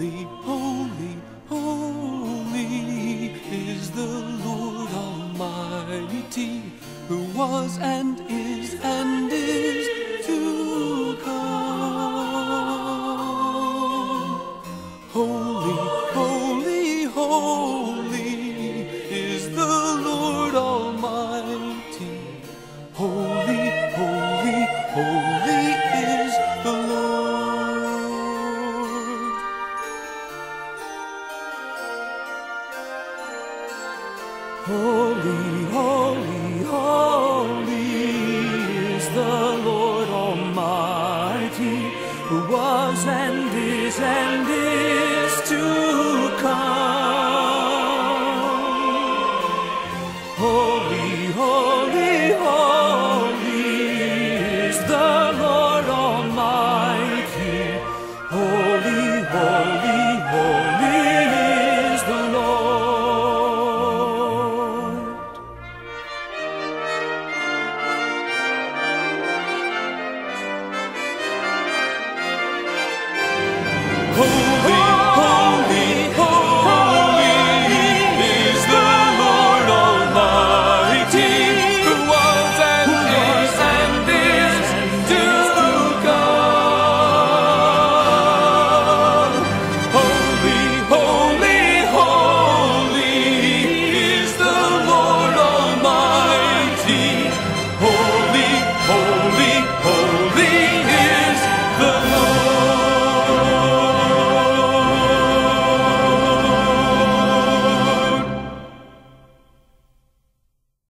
Holy, holy, holy is the Lord Almighty, who was and is and is Holy, holy, holy is the Lord Almighty, who was and is and is to come. Holy, holy. Oh.